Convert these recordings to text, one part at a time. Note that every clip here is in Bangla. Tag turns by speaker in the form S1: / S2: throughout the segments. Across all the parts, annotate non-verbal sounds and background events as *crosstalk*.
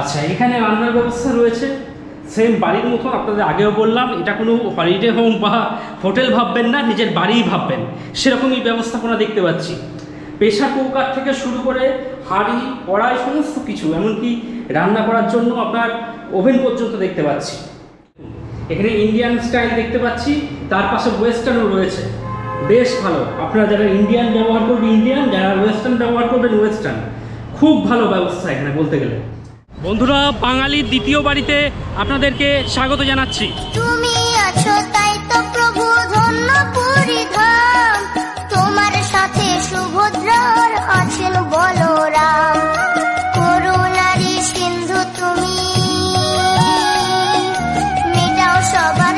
S1: আচ্ছা এখানে রান্নার ব্যবস্থা রয়েছে। সেম বাড়ির মতন, আপনাদের আগেও বললাম, এটা কোনো হলিডে হোম বা হোটেল ভাববেন না, নিজের বাড়িই ভাববেন। সেরকমই ব্যবস্থাপনা দেখতে পাচ্ছি। প্রেশার কুকার থেকে শুরু করে হাঁড়ি, কড়াই, সমস্ত কিছু, এমনকি রান্না করার জন্য আপনার ওভেন পর্যন্ত দেখতে পাচ্ছি। এখানে ইন্ডিয়ান স্টাইল দেখতে পাচ্ছি, তার পাশে ওয়েস্টার্নও রয়েছে। বেশ ভালো। আপনারা যারা ইন্ডিয়ান ব্যবহার করবেন ইন্ডিয়ান যারা ওয়েস্টার্ন ব্যবহার করবেন ওয়েস্টার্ন খুব ভালো ব্যবস্থা এখানে বলতে গেলে। বন্ধুরা বাঙালির দ্বিতীয় বাড়িতে আপনাদেরকে স্বাগত জানাচ্ছি।
S2: তুমি আছো তাই তো প্রভু ধন্য পরিধান তোমার সাথে সুভদ্রার আছেন বলরাম। করুণারি সিন্ধু তুমি। মেটাও সবার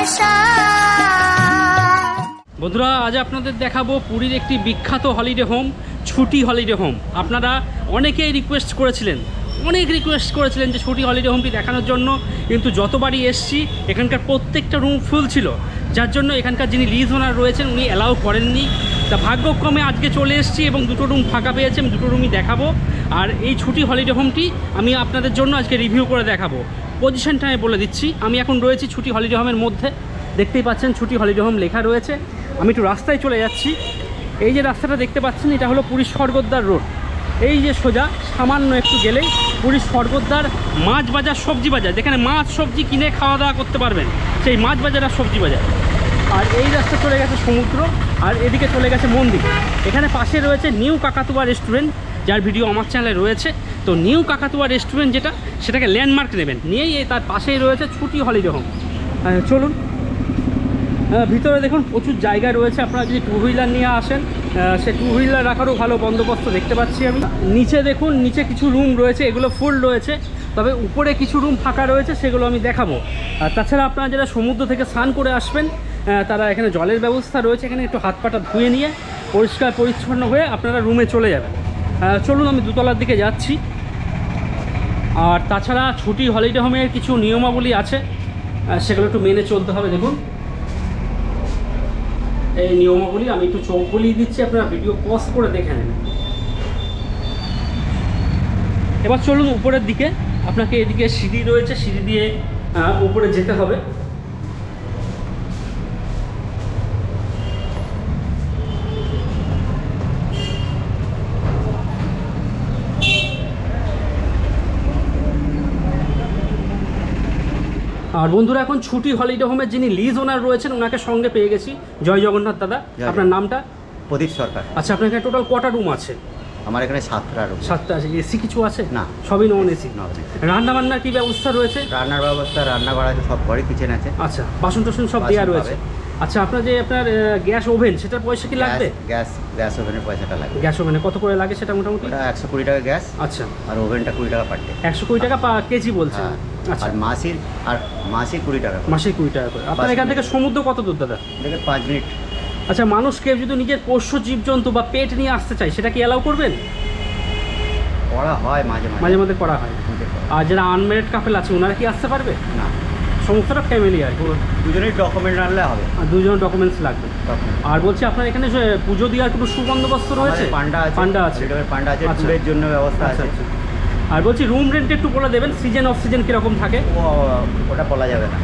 S1: বন্ধুরা আজ আপনাদের দেখাবো পুরীর একটি বিখ্যাত holiday home Chhuti holiday home আপনারা অনেকেই রিকোয়েস্ট করেছিলেন অনেক রিকোয়েস্ট করেছিলেন যে ছুটি হলিডে হোমটি দেখানোর জন্য, কিন্তু যতবারই এসছি, এখানকার প্রত্যেকটা রুম ফুল ছিল। যার জন্য এখানকার যিনি লিজ ওনার রয়েছেন, উনি অ্যালাউ করেননি। তা ভাগ্যক্রমে আজকে চলে এসেছি এবং দুটো রুম ফাঁকা পেয়েছি, আমি দুটো রুমই দেখাবো। আর এই ছুটি হলিডে হোমটি আমি আপনাদের জন্য আজকে রিভিউ করে দেখাবো। পজিশনটা আমি বলে দিচ্ছি, আমি এখন রয়েছি ছুটি হলিডে হোমের মধ্যে। দেখতেই পাচ্ছেন, ছুটি হলিডে হোম লেখা রয়েছে। আমি একটু রাস্তায় চলে যাচ্ছি। এই যে রাস্তাটা দেখতে পাচ্ছেন, এটা হলো পুরী স্বর্গদ্বার রোড এই যে সোজা, সামান্য একটু গেলেই পুরী স্বর্গদ্বার, মাছ বাজার, সবজি বাজার। যেখানে মাছ, সবজি কিনে খাওয়া দাওয়া করতে পারবেন, সেই মাছ বাজার আর সবজি বাজার। আর এই রাস্তা চলে গেছে সমুদ্র, আর এদিকে চলে গেছে মন্দির। এখানে পাশে রয়েছে নিউ কাকাতুয়া রেস্টুরেন্ট, যার ভিডিও আমার চ্যানেলে রয়েছে। তো নিউ কাকাতুয়া রেস্টুরেন্ট যেটা, সেটাকে ল্যান্ডমার্ক নেবেন। নিয়েই তার পাশেই রয়েছে ছুটি হলিডে হোম। চলুন ভিতরে দেখুন প্রচুর জায়গা রয়েছে। আপনারা যদি টু হুইলার নিয়ে আসেন সে টু হুইলার রাখারও ভালো বন্দোবস্ত দেখতে পাচ্ছি আমি। নিচে দেখুন, নিচে কিছু রুম রয়েছে, এগুলো ফুল রয়েছে। তবে উপরে কিছু রুম ফাঁকা রয়েছে, সেগুলো আমি দেখাবো। আর তাছাড়া আপনারা যারা সমুদ্র থেকে স্নান করে আসবেন তারা এখানে জলের ব্যবস্থা রয়েছে, এখানে একটু হাত পাটা ধুয়ে নিয়ে পরিষ্কার পরিচ্ছন্ন হয়ে আপনারা রুমে চলে যাবেন। চলুন আমি দুতলার দিকে যাচ্ছি। আর তাছাড়া ছুটি হলিডে হোমের কিছু নিয়মাবলী আছে সেগুলো একটু মেনে চলতে হবে, দেখুন। এই নিয়মাবলী, আমি একটু চোখ বলিয়ে দিচ্ছি, আপনারা ভিডিও পজ করে দেখে নেন। এবার চলুন উপরের দিকে, আপনাকে এদিকে সিঁড়ি রয়েছে, সিঁড়ি দিয়ে উপরে যেতে হবে। আর বন্ধুরা এখন ছুটি হলিডে হোমের যিনি লিজ ওনার রয়েছেন ওনাকে সঙ্গে পেয়ে গেছি। জয় জগন্নাথ দাদা আপনার নামটা?
S3: প্রদীপ সরকার।
S1: আচ্ছা আপনার এখানে টোটাল কটা রুম আছে?
S3: আমার এখানে সাতটা রুম
S1: সাতটা আছে এসি কিছু আছে?
S3: না।
S1: সবই নন এসি রান্না বান্নার কি ব্যবস্থা রয়েছে?
S3: রান্নার ব্যবস্থা রান্নাঘর আছে সব ঘরে কিচেন আছে।
S1: আচ্ছা বাসন টাসন সব দেওয়া রয়েছে। আচ্ছা আপনার যে আপনার গ্যাস ওভেন সেটার পয়সা কি লাগবে?
S3: গ্যাস গ্যাস ওভেনের পয়সাটা লাগবে।
S1: গ্যাস ওভেনে কত করে লাগে সেটা মোটামুটি?
S3: একশো কুড়ি টাকা গ্যাস
S1: আচ্ছা।
S3: আর ওভেনটা কুড়ি টাকা পার ডে।
S1: একশো কুড়ি টাকা কেজি বলছে
S3: হ্যাঁ।
S1: আচ্ছা।
S3: আর মাসির আর মাসির কুড়ি টাকা
S1: মাসে কুড়ি টাকা করে। আপনার এখান থেকে সমুদ্র কত দূর দাদা?
S3: দেখে পাঁচ মিনিট।
S1: আচ্ছা মানুষ কেউ যদি নিজের পোষ্য জীবজন্তু বা পেট নিয়ে আসতে চায় সেটা কি অ্যালাউ করবেন?
S3: করা হয় মাঝে
S1: মাঝে। মধ্যে করা হয়। আর যারা আনমেরিড কাপেল আছে ওনারা কি আসতে পারবে?
S3: না।
S1: সমস্তটা ফ্যামিলি আর
S3: দুজনেই ডকুমেন্ট আনলে হবে।
S1: আর দুজন ডকুমেন্টস লাগবে। আর বলছি আপনার এখানে যে পুজো দেওয়ার কোনো সুবন্দোবস্ত রয়েছে?
S3: পান্ডা আছে।
S1: পান্ডা আছে।
S3: পান্ডা আছে
S1: আচ্ছা।
S3: ট্যুরের জন্য ব্যবস্থা
S1: আচ্ছা
S3: আছে।
S1: আচ্ছা। আর বলছি রুম রেন্ট একটু বলে দেবেন সিজন অফ সিজন কীরকম থাকে?
S3: ওটা বলা যাবে না।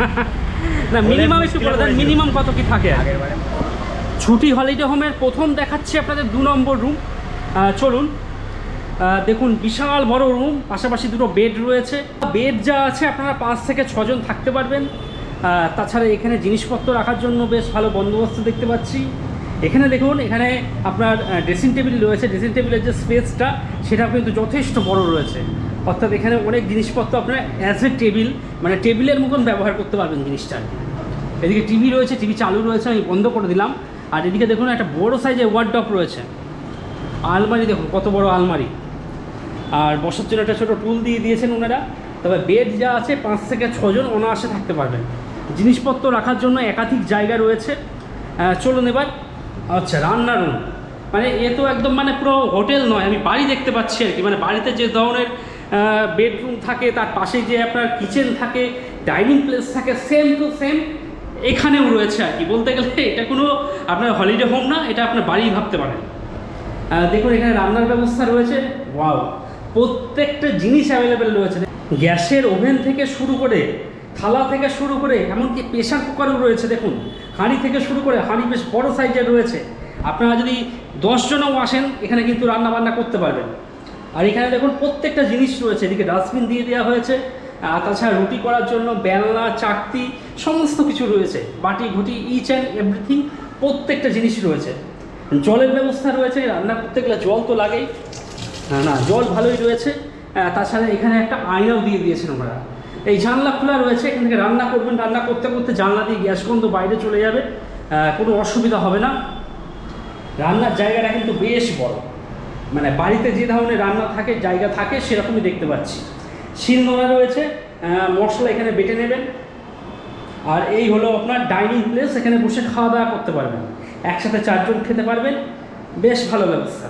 S3: *laughs*
S1: না মিনিমাম একটু বলে দেন মিনিমাম কত কি থাকে?
S3: আগের
S1: ছুটি হলিডে হোমের প্রথম দেখাচ্ছি আপনাদের দু নম্বর রুম চলুন দেখুন, বিশাল বড় রুম পাশাপাশি দুটো বেড রয়েছে। বেড যা আছে, আপনারা পাঁচ থেকে ছজন থাকতে পারবেন। তাছাড়া এখানে জিনিসপত্র রাখার জন্য বেশ ভালো বন্দোবস্ত দেখতে পাচ্ছি। এখানে দেখুন, এখানে আপনার ড্রেসিং টেবিল রয়েছে। ড্রেসিং টেবিলের যে স্পেসটা সেটা কিন্তু যথেষ্ট বড় রয়েছে। অর্থাৎ এখানে অনেক জিনিসপত্র আপনার অ্যাজ এ টেবিল মানে টেবিলের মতন ব্যবহার করতে পারবেন জিনিসটা এদিকে টিভি রয়েছে টিভি চালু রয়েছে, আমি বন্ধ করে দিলাম। আর এদিকে দেখুন, একটা বড় সাইজের ওয়ার্ডটপ রয়েছে। আলমারি দেখুন, কত বড় আলমারি। আর বসার জন্য একটা ছোটো টুল দিয়ে দিয়েছেন ওনারা। তবে বেড যা আছে, পাঁচ থেকে ছজন অনায়াসে থাকতে পারবেন। জিনিসপত্র রাখার জন্য একাধিক জায়গা রয়েছে। চলুন এবার। আচ্ছা রান্নার রুম মানে এ তো একদম মানে পুরো হোটেল নয়, আমি বাড়ি দেখতে পাচ্ছি আর কি। মানে বাড়িতে যে ধরনের বেডরুম থাকে, তার পাশে যে আপনার কিচেন থাকে ডাইনিং প্লেস থাকে সেম টু সেম এখানেও রয়েছে আর কি। বলতে গেলে এটা কোনো আপনার হলিডে হোম না, এটা আপনার বাড়ি ভাবতে পারেন। দেখুন, এখানে রান্নার ব্যবস্থা রয়েছে। ওয়াও প্রত্যেকটা জিনিস অ্যাভেলেবেল রয়েছে। গ্যাসের ওভেন থেকে শুরু করে থালা থেকে শুরু করে এমনকি প্রেশার কুকারও রয়েছে, দেখুন। হাঁড়ি থেকে শুরু করে হাঁড়ি বেশ বড় সাইজের রয়েছে। আপনারা যদি দশজনও আসেন, এখানে কিন্তু রান্না বান্না করতে পারবেন। আর এখানে দেখুন, প্রত্যেকটা জিনিস রয়েছে। এদিকে ডাস্টবিন দিয়ে দেওয়া হয়েছে। আর তাছাড়া রুটি করার জন্য বেলনা, চাকতি, সমস্ত কিছু রয়েছে। বাটি, ঘুটি ইচ অ্যান্ড এভরিথিং প্রত্যেকটা জিনিস রয়েছে। জলের ব্যবস্থা রয়েছে। রান্না করতে গেলে জল তো লাগেই। না না, জল ভালোই রয়েছে। তাছাড়া এখানে একটা আয়নাও দিয়ে দিয়েছেন ওনারা। এই জানলা খোলা রয়েছে, এখান থেকে রান্না করবেন। রান্না করতে করতে জানলা দিয়ে গ্যাস গন্ধ বাইরে চলে যাবে। কোনো অসুবিধা হবে না। রান্নার জায়গাটা কিন্তু বেশ বড়। মানে বাড়িতে যে ধরনের রান্না থাকে, জায়গা থাকে, সেরকমই দেখতে পাচ্ছি। শিলনোড়া রয়েছে মশলা এখানে বেটে নেবেন। আর এই হলো আপনার ডাইনিং প্লেস, এখানে বসে খাওয়া দাওয়া করতে পারবেন। একসাথে চারজন খেতে পারবেন। বেশ ভালো ব্যবস্থা।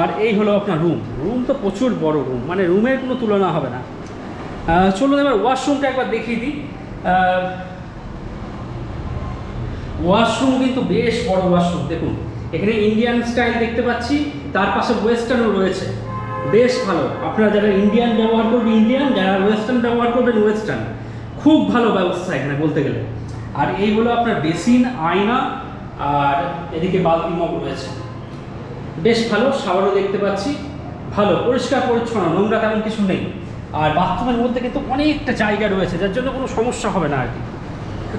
S1: আর এই হলো আপনার রুম রুম তো প্রচুর বড় রুম মানে রুমের কোনো তুলনা হবে না। চলুন এবার ওয়াশরুমটা একবার দেখিয়ে দিই। ওয়াশরুম কিন্তু বেশ বড় ওয়াশরুম দেখুন। এখানে ইন্ডিয়ান স্টাইল দেখতে পাচ্ছি, তার পাশে ওয়েস্টার্নও রয়েছে। বেশ ভালো। আপনারা যারা ইন্ডিয়ান ব্যবহার করবেন ইন্ডিয়ান যারা ওয়েস্টার্ন ব্যবহার করবেন ওয়েস্টার্ন খুব ভালো ব্যবস্থা এখানে বলতে গেলে। আর এই হলো আপনার বেসিন, আয়না, আর এদিকে বালতি মগ রয়েছে। বেশ ভালো শাওয়ারও দেখতে পাচ্ছি। ভালো, পরিষ্কার, পরিচ্ছন্ন, নোংরা তেমন কিছু নেই। আর বাথরুমের মধ্যে কিন্তু অনেকটা জায়গা রয়েছে, যার জন্য কোনো সমস্যা হবে না আর কি।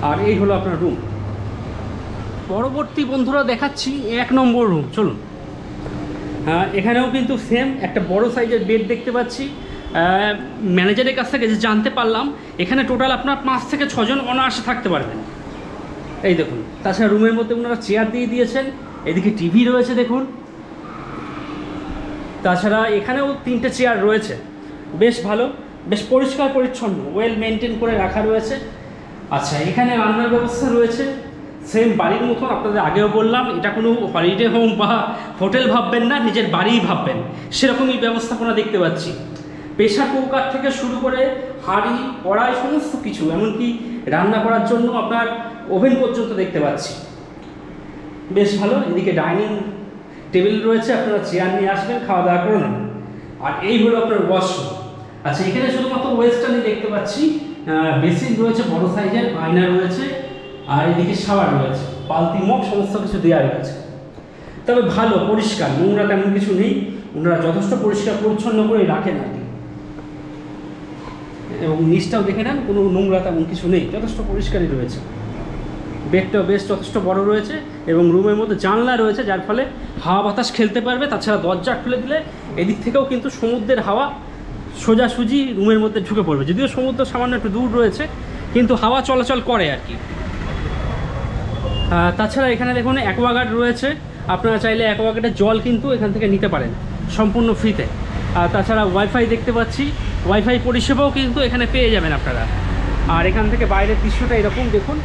S1: আর এই হলো আপনার রুম পরবর্তী বন্ধুরা দেখাচ্ছি এক নম্বর রুম চলুন। হ্যাঁ এখানেও কিন্তু সেম একটা বড় সাইজের বেড দেখতে পাচ্ছি। ম্যানেজারের কাছ থেকে যে জানতে পারলাম, এখানে টোটাল আপনার পাঁচ থেকে ছজন অনায়াসে থাকতে পারবেন। এই দেখুন, তাছাড়া রুমের মধ্যে ওনারা চেয়ার দিয়ে দিয়েছেন, এদিকে টিভি রয়েছে দেখুন। তাছাড়া এখানেও তিনটে চেয়ার রয়েছে। বেশ ভালো, বেশ পরিষ্কার পরিচ্ছন্ন ওয়েল মেনটেন করে রাখা রয়েছে। আচ্ছা এখানে রান্নার ব্যবস্থা রয়েছে। সেম বাড়ির মতন আপনাদের আগেও বললাম, এটা কোনো হলিডে হোম বা হোটেল ভাববেন না, নিজের বাড়িই ভাববেন। সেরকমই ব্যবস্থাপনা দেখতে পাচ্ছি। প্রেশার কুকার থেকে শুরু করে হাঁড়ি, কড়াই, সমস্ত কিছু, এমনকি রান্না করার জন্য আপনার ওভেন পর্যন্ত দেখতে পাচ্ছি। বেশ ভালো, এদিকে ডাইনিং টেবিল রয়েছে, আপনারা চেয়ার নিয়ে আসবেন, খাওয়া দাওয়া করে নেবেন আর এই হলো আপনার ওয়াশরুম আচ্ছা এখানে শুধুমাত্র ওয়েস্টার্নই দেখতে পাচ্ছি। বেসিন রয়েছে, বড় সাইজের আয়না রয়েছে, আর এদিকে শাওয়ার রয়েছে, বালতি মগ সমস্ত কিছু দেওয়া রয়েছে। তবে ভালো, পরিষ্কার, নোংরা তেমন কিছু নেই। ওনারা যথেষ্ট পরিষ্কার, পরিচ্ছন্ন করে রাখেন আর এবং নিচটাও দেখে নেন, কোনো নোংরা তেমন কিছু নেই, যথেষ্ট পরিষ্কারই রয়েছে। বেডটাও বেশ যথেষ্ট বড় রয়েছে এবং রুমের মধ্যে জানলা রয়েছে, যার ফলে হাওয়া বাতাস খেলতে পারবে। তাছাড়া দরজা খুলে দিলে এদিক থেকেও কিন্তু সমুদ্রের হাওয়া সোজাসুজি রুমের মধ্যে ঢুকে পড়বে। যদিও সমুদ্র সামান্য একটু দূর রয়েছে, কিন্তু হাওয়া চলাচল করে আর কি। তাছাড়া এখানে দেখুন অ্যাকোয়াগার্ড রয়েছে। আপনারা চাইলে অ্যাকোয়াগার্ডের জল কিন্তু এখান থেকে নিতে পারেন সম্পূর্ণ ফ্রিতে। আর তাছাড়া ওয়াইফাই দেখতে পাচ্ছি, ওয়াইফাই পরিষেবাও কিন্তু এখানে পেয়ে যাবেন আপনারা। আর এখান থেকে বাইরের দৃশ্যটা এরকম, দেখুন।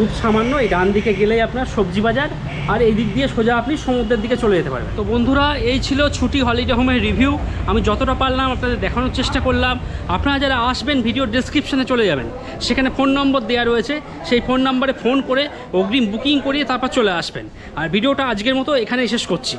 S1: খুব সামান্য, এই ডান দিকে গেলেই আপনার সবজি বাজার, আর এই দিক দিয়ে সোজা আপনি সমুদ্রের দিকে চলে যেতে পারবেন। তো বন্ধুরা, এই ছিল ছুটি হলিডে হোমের রিভিউ। আমি যতটা পারলাম আপনাদের দেখানোর চেষ্টা করলাম। আপনারা যারা আসবেন, ভিডিও ডিসক্রিপশানে চলে যাবেন। সেখানে ফোন নম্বর দেওয়া রয়েছে। সেই ফোন নম্বরে ফোন করে অগ্রিম বুকিং করিয়ে তারপর চলে আসবেন। আর ভিডিওটা আজকের মতো এখানে শেষ করছি।